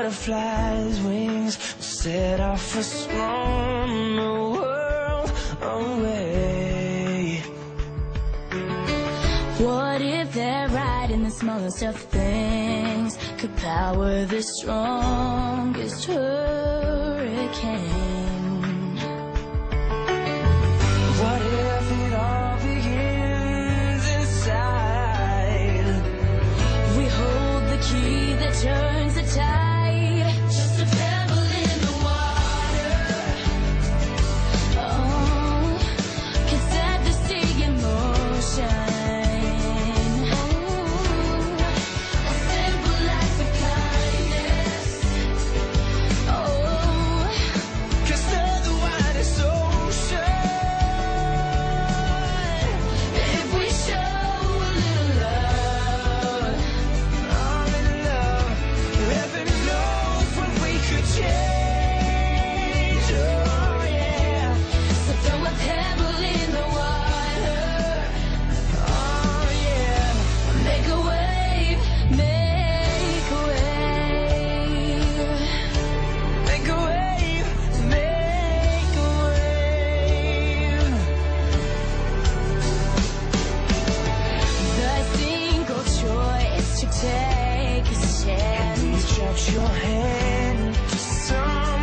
butterfly's wings will set off us from the world away. What if they're right in the smallest of things could power the strongest hurricane? Stretch your hand to someone